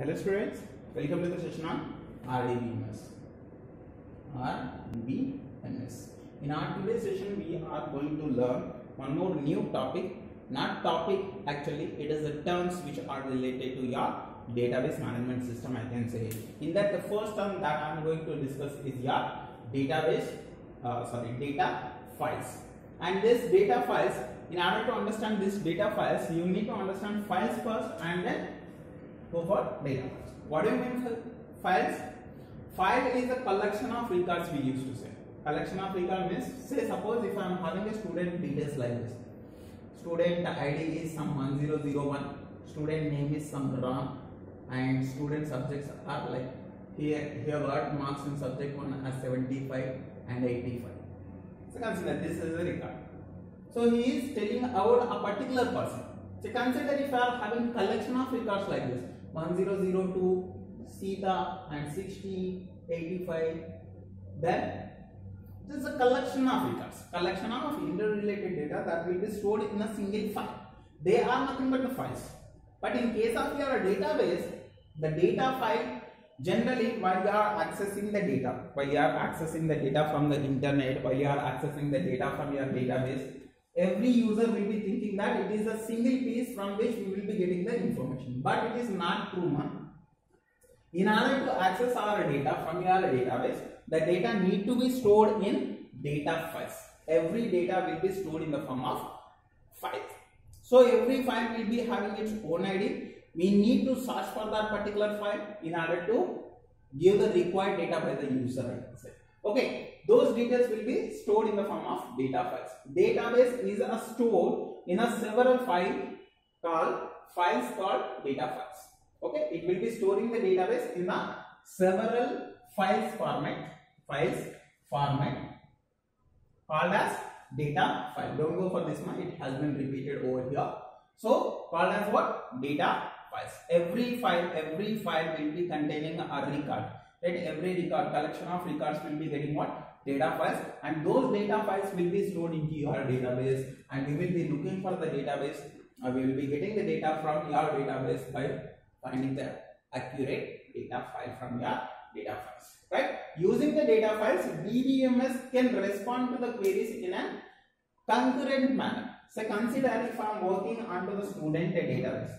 Hello students, welcome to the session on RDBMS. RDBMS. In our today's session, we are going to learn one more new topic. Not topic actually, it is the terms which are related to your database management system. I can say. In that, the first term that I am going to discuss is your database. Uh, sorry, data files. And this data files, in order to understand this data files, you need to understand files first and then go for data. What do you mean files? File is a collection of records we used to say. Collection of records means say suppose if I am having a student details like this. Student ID is some 1001, student name is some Ram and student subjects are like here here got marks in subject 1 as 75 and 85. So consider this is a record. So he is telling about a particular person. So consider if I am having collection of records like this 1002, Sita and 60, 85, then this is a collection of records, collection of interrelated data that will be stored in a single file. They are nothing but the files. But in case of your database, the data file generally while you are accessing the data, while you are accessing the data from the internet, while you are accessing the data from your database, every user will be thinking that it is a single piece from which we will be getting the information. But it is not true, man. In order to access our data from your database, the data need to be stored in data files. Every data will be stored in the form of files. So every file will be having its own ID. We need to search for that particular file in order to give the required data by the user. Okay, those details will be stored in the form of data files. Database is a stored in a several file called files called data files. Okay, it will be storing the database in a several files format. Files format called as data file. Don't go for this one. It has been repeated over here. So called as what? Data files. Every file, every file will be containing a record. Right? Every record, collection of records will be getting what? Data files. And those data files will be stored into your database. And we will be looking for the database. Uh, we will be getting the data from your database by finding the accurate data file from your data files. Right? Using the data files, DBMS can respond to the queries in a concurrent manner. So consider if I am working onto the student database.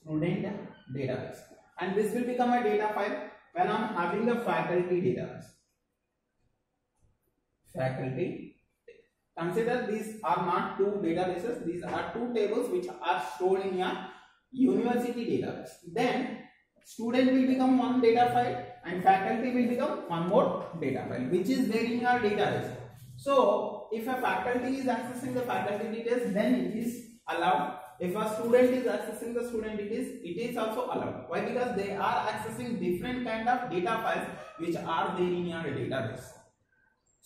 Student database. And this will become a data file when I am having the faculty database. Faculty. Consider these are not two databases. These are two tables which are stored in your university database. Then student will become one data file and faculty will become one more data file which is there in your database. So if a faculty is accessing the faculty details then it is allowed. If a student is accessing the student details it is also allowed. Why? Because they are accessing different kind of data files which are there in your database.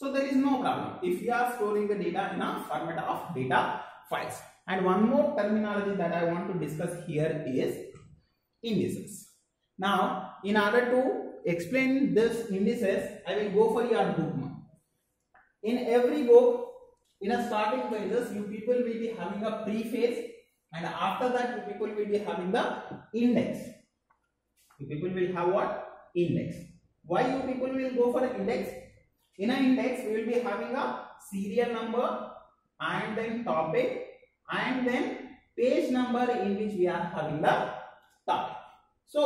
So there is no problem if you are storing the data in a format of data files. And one more terminology that I want to discuss here is indices. Now, in order to explain this indices, I will go for your bookmark. In every book, in a starting pages, you people will be having a preface and after that you people will be having the index. You people will have what? Index. Why you people will go for index? In an index, we will be having a serial number and then topic and then page number in which we are having the topic. So,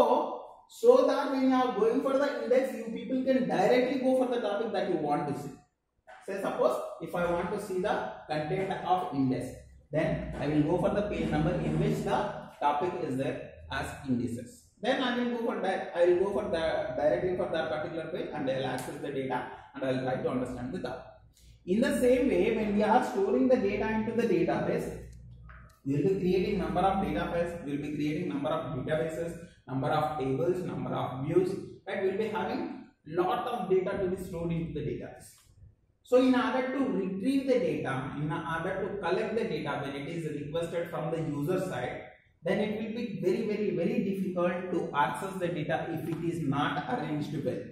so that when you are going for the index, you people can directly go for the topic that you want to see. Say suppose if I want to see the content of index, then I will go for the page number in which the topic is there as indices. Then I will go for that. I will go for the directly for that particular page and I will access the data and I will try to understand the topic. In the same way, when we are storing the data into the database, we will be creating number of databases, we will be creating number of databases, number of tables, number of views, right? We will be having lot of data to be stored into the database. So in order to retrieve the data, in order to collect the data when it is requested from the user side, then it will be very, very, very difficult to access the data if it is not arranged well.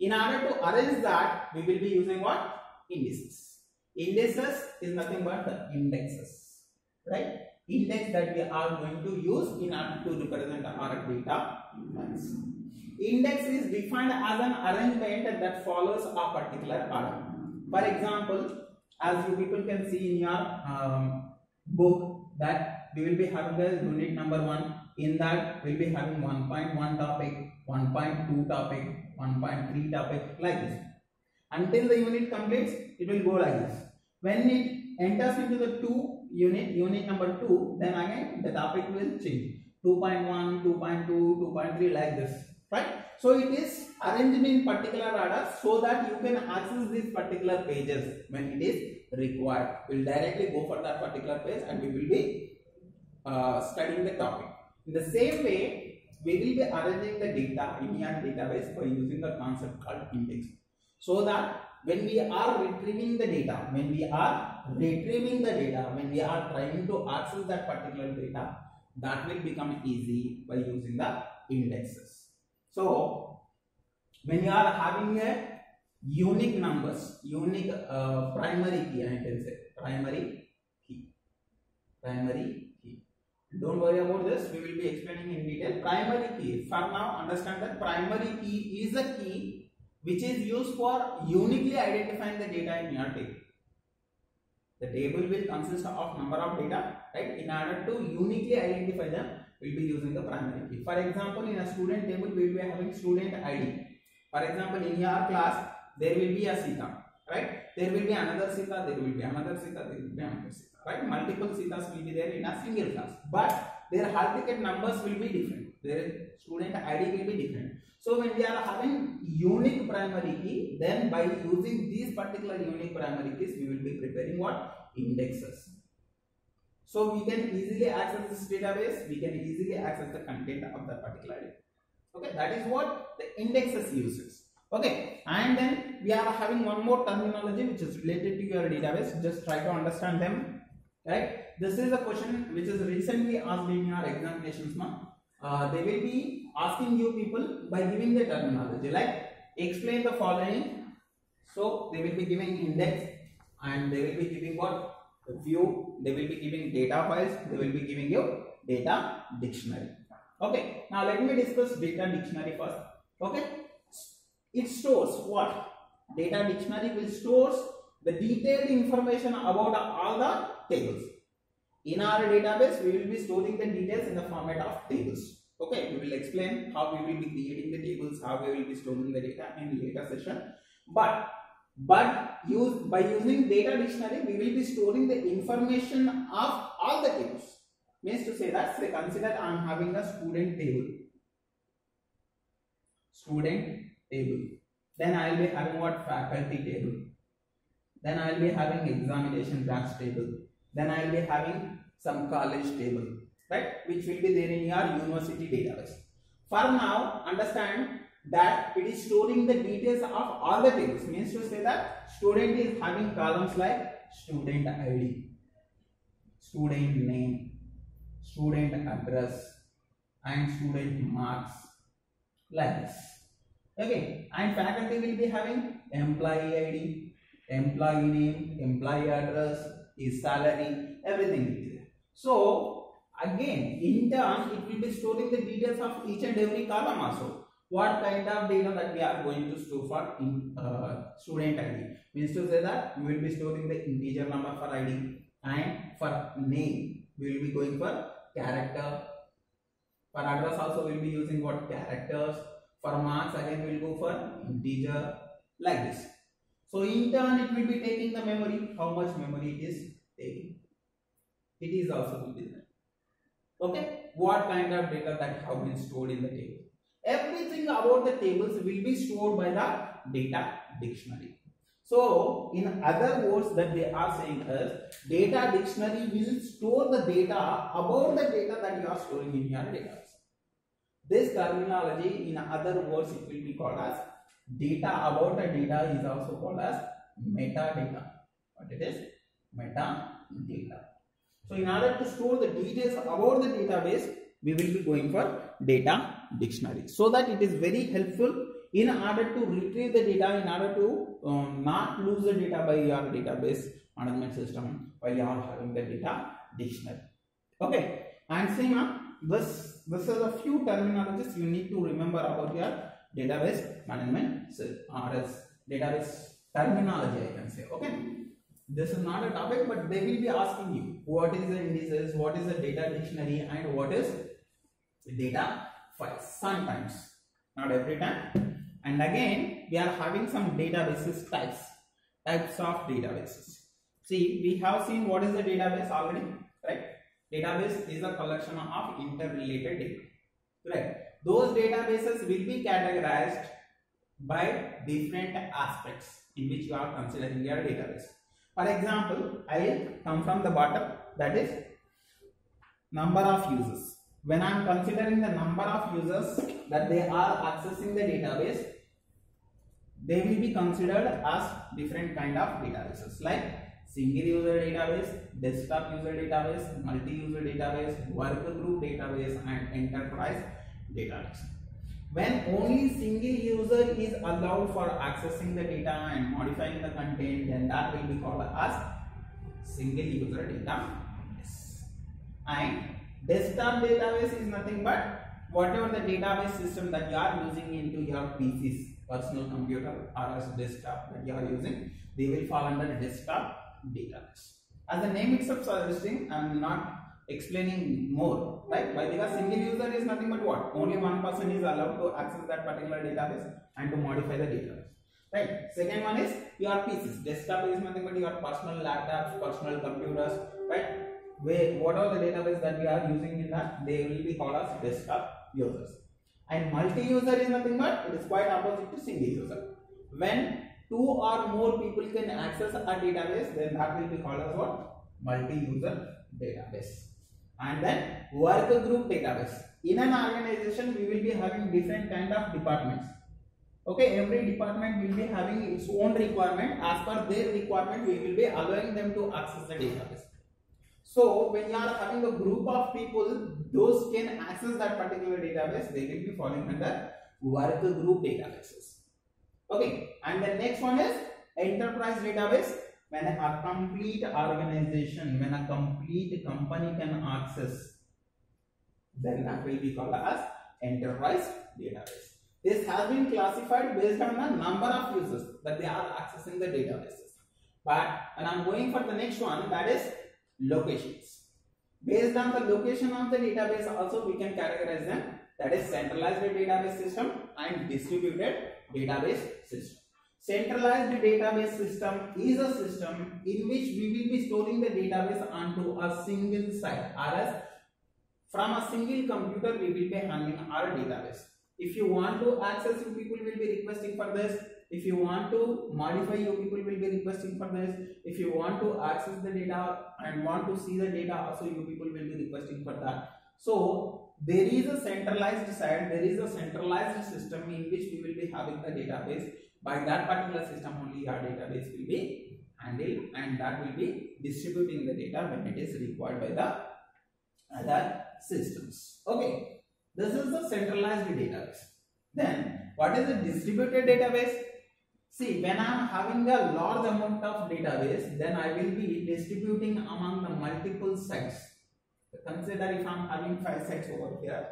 In order to arrange that, we will be using what? Indices. Indices is nothing but the indexes. right? index that we are going to use in order to represent our data types. Index is defined as an arrangement that follows a particular order. For example, as you people can see in your um, book that we will be having the unit number 1 in that we will be having 1.1 topic 1.2 topic 1.3 topic like this. Until the unit completes it will go like this. When it enters into the 2 unit unit number 2 then again the topic will change. 2.1 2.2 2.3 like this right? So it is arranged in particular order so that you can access these particular pages when it is required. We'll directly go for that particular page and we will be uh, studying the topic. In the same way we will be arranging the data in your database by using the concept called index. So that when we are retrieving the data when we are retrieving the data when we are trying to access that particular data that will become easy by using the indexes. So when you are having a unique numbers unique uh, primary key i can say primary key primary don't worry about this. We will be explaining in detail. Primary key. For now understand that primary key is a key which is used for uniquely identifying the data in your table. The table will consist of number of data right? In order to uniquely identify them we'll be using the primary key. For example in a student table we will be having student id for example in your class there will be a sita right? There will be another sita there will be another sita there will be another sita right? Multiple sitas will be there in a single class but their hall ticket numbers will be different. Their student id will be different. So when we are having unique primary key then by using these particular unique primary keys we will be preparing what? Indexes. So we can easily access this database we can easily access the content of that particular data. Okay that is what the indexes uses okay and then we are having one more terminology which is related to your database. Just try to understand them right? This is a question which is recently asked in your examinations now uh, they will be asking you people by giving the terminology like explain the following. So they will be giving index and they will be giving what? View. They will be giving data files. They will be giving you data dictionary. Okay now let me discuss data dictionary first. Okay it stores what? Data dictionary will stores the detailed information about all the tables. In our database we will be storing the details in the format of tables. Okay we will explain how we will be creating the tables how we will be storing the data in later session. But but use by using data dictionary we will be storing the information of all the tables. Means to say that say consider i am having a student table. Student table. Then i will be having what? Faculty table. Then i will be having examination branch table. Then i will be having some college table right? Which will be there in your university database. For now understand that it is storing the details of all the tables. Means to say that student is having columns like student id student name student address and student marks like this okay and faculty will be having employee id employee name employee address his salary everything so again in turn it will be storing the details of each and every column also. What kind of data that we are going to store for in uh, student id means to say that we will be storing the integer number for id and for name we will be going for character. For address also we will be using what? Characters for marks again we will go for integer like this. So in turn it will be taking the memory. How much memory it is taking? It is also will be there. Okay? What kind of data that have been stored in the table? Everything about the tables will be stored by the data dictionary. So in other words that they are saying is data dictionary will store the data about the data that you are storing in your database this terminology in other words it will be called as data about the data is also called as metadata. What it is? Metadata. So in order to store the details about the database, we will be going for data dictionary. So that it is very helpful in order to retrieve the data, in order to um, not lose the data by your database management system while you are having the data dictionary. okay. And same uh, this this is a few terminologies you need to remember about your database management or as database terminology i can say okay? This is not a topic but they will be asking you what is the indices what is the data dictionary and what is data files? Sometimes not every time. And again we are having some databases types types of databases. See we have seen what is the database already right database is a collection of interrelated data right? Those databases will be categorized by different aspects in which you are considering your database. For example i will come from the bottom that is number of users. When i am considering the number of users that they are accessing the database they will be considered as different kind of databases like single user database, desktop user database, multi-user database, work group database and enterprise database. When only single user is allowed for accessing the data and modifying the content then that will be called as single user database. And desktop database is nothing but whatever the database system that you are using into your PCs, personal computer or as desktop that you are using, they will fall under desktop database. As the name itself suggesting, I am not explaining more, right? Why? Because single user is nothing but what? Only one person is allowed to access that particular database and to modify the database. Right. Second one is your PCs. Desktop is nothing but your personal laptops, personal computers, right? Where what are the database that we are using in that? They will be called as desktop users. And multi-user is nothing but it is quite opposite to single user. When two or more people can access a database then that will be called as what? Multi-user database. And then work group database. In an organization we will be having different kind of departments. Okay every department will be having its own requirement. As per their requirement we will be allowing them to access the database. So when you are having a group of people those can access that particular database. They will be falling under work group databases Okay, and the next one is enterprise database. When a complete organization, when a complete company can access, then that will be called as enterprise database. This has been classified based on the number of users that they are accessing the databases. But when I'm going for the next one, that is locations. Based on the location of the database, also we can categorize them. That is centralized database system and distributed database system. Centralized database system is a system in which we will be storing the database onto a single site whereas from a single computer we will be handling our database. If you want to access you people will be requesting for this. If you want to modify you people will be requesting for this. If you want to access the data and want to see the data also you people will be requesting for that. So there is a centralized side, there is a centralized system in which we will be having the database. By that particular system only our database will be handled and that will be distributing the data when it is required by the other systems. Okay, this is the centralized database. Then what is the distributed database? See, when I am having a large amount of database, then I will be distributing among the multiple sites consider if I'm having five sets over here.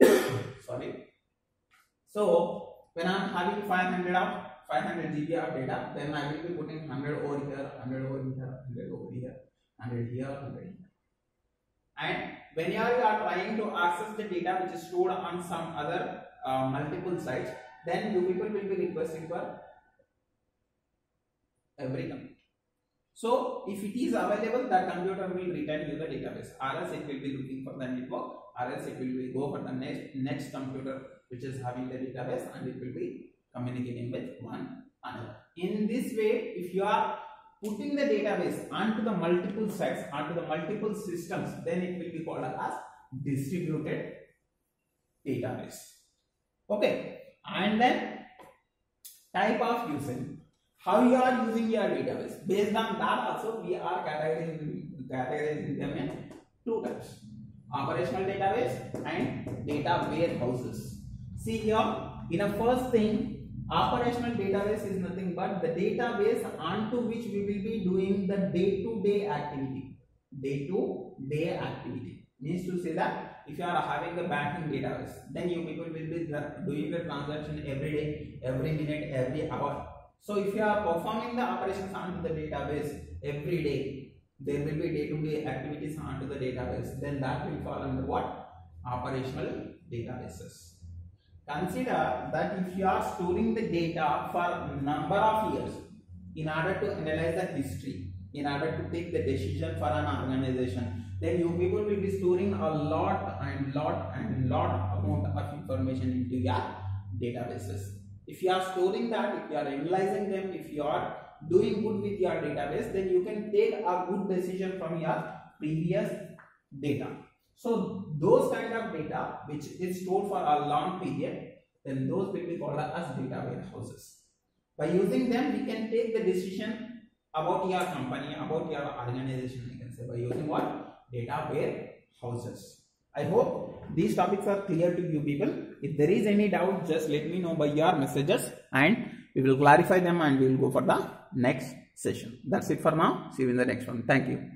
Sorry. So when I'm having 500 of 500 GB of data, then I will be putting 100 over here, 100 over here, 100 over here, 100 here, 100 here. And when you are trying to access the data which is stored on some other uh, multiple sites, then you people will be requesting for every company. So if it is available, that computer will return you the database. Or else it will be looking for the network, or else it will be go for the next next computer which is having the database and it will be communicating with one another. In this way, if you are putting the database onto the multiple sites, onto the multiple systems, then it will be called as distributed database. Okay, and then type of usage how you are using your database. Based on that also we are categorizing, categorizing them in two types. Operational database and data warehouses. See here, in a first thing, operational database is nothing but the database onto which we will be doing the day-to-day -day activity. day-to-day activity. Means to say that if you are having a banking database, then you people will be doing the transaction every day, every minute, every hour. So if you are performing the operations onto the database every day, there will be day-to-day -day activities onto the database. Then that will fall under what? Operational databases. Consider that if you are storing the data for number of years in order to analyze the history, in order to take the decision for an organization, then you people will be storing a lot and lot and lot amount of information into your databases. If you are storing that, if you are analyzing them, if you are doing good with your database, then you can take a good decision from your previous data. So those kind of data which is stored for a long period, then those will be called as data warehouses. By using them, we can take the decision about your company, about your organization, you can say by using what? data warehouses. I hope these topics are clear to you people. If there is any doubt, just let me know by your messages and we will clarify them and we will go for the next session. That's it for now. See you in the next one. Thank you.